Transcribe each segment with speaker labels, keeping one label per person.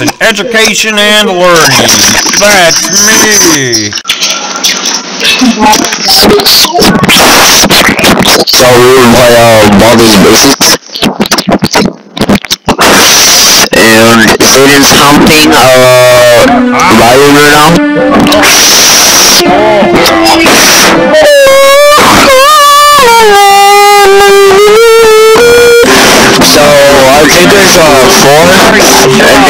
Speaker 1: in education and learning. That's me.
Speaker 2: Play uh, Baldi's Basics. And it is something uh right now. So I think there's uh four, and uh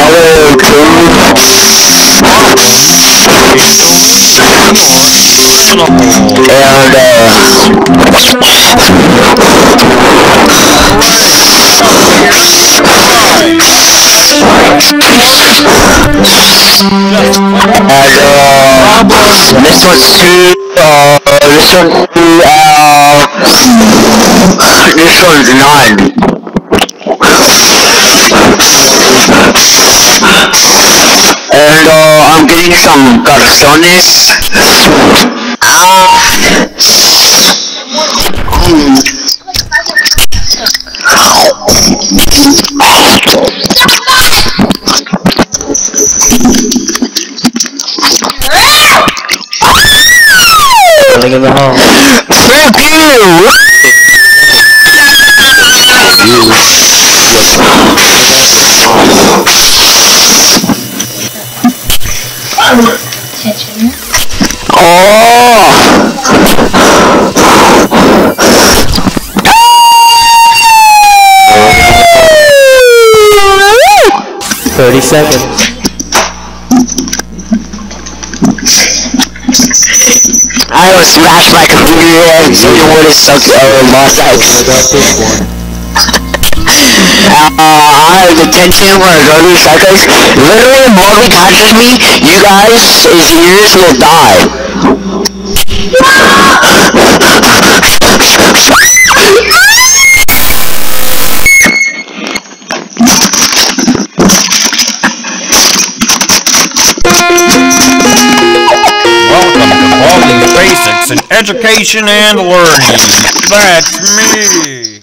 Speaker 2: And uh, this one's two, uh, this one two, uh, this one's nine. Getting some calzones.
Speaker 3: The hall.
Speaker 2: Fuck you!
Speaker 4: Attention.
Speaker 2: Oh!
Speaker 3: Thirty seconds.
Speaker 2: I was smashed a computer and so you would have sucked uh, lost
Speaker 3: I
Speaker 2: X. Uh, I have detention for 30 seconds. Literally, if Morgan catches me, you guys' ears will die.
Speaker 1: Welcome to Basics in education and learning. That's me.